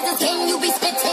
cause it's you be spit?